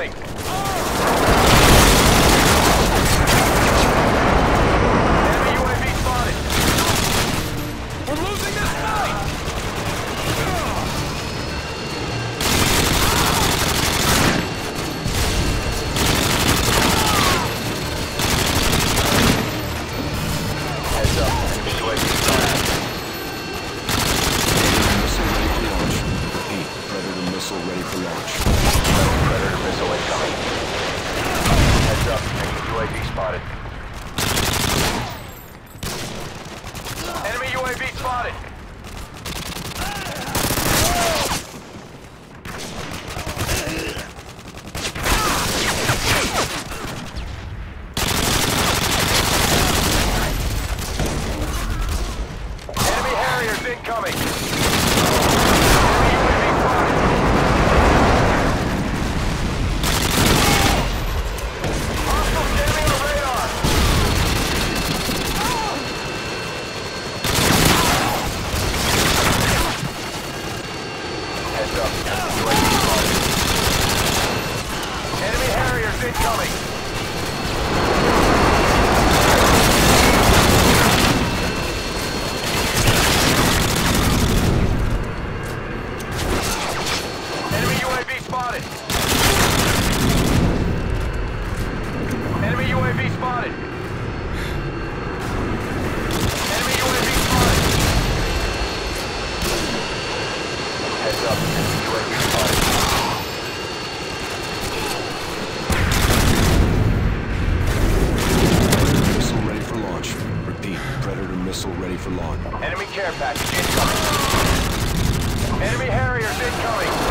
incoming. missile ready for launch. Predator missile incoming. Heads up, enemy UAV spotted. lawn. Enemy care package incoming. Enemy Harriers incoming.